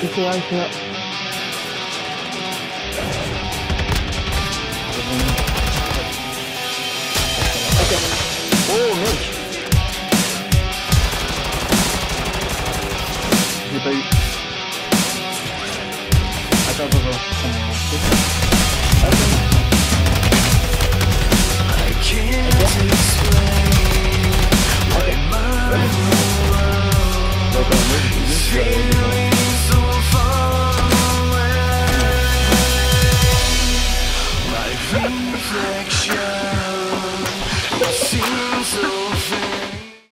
Ik zie uit, ja. Oh, Milk! Zit aí. Attends, attends, I can't explain my attends. reflection. It seems so.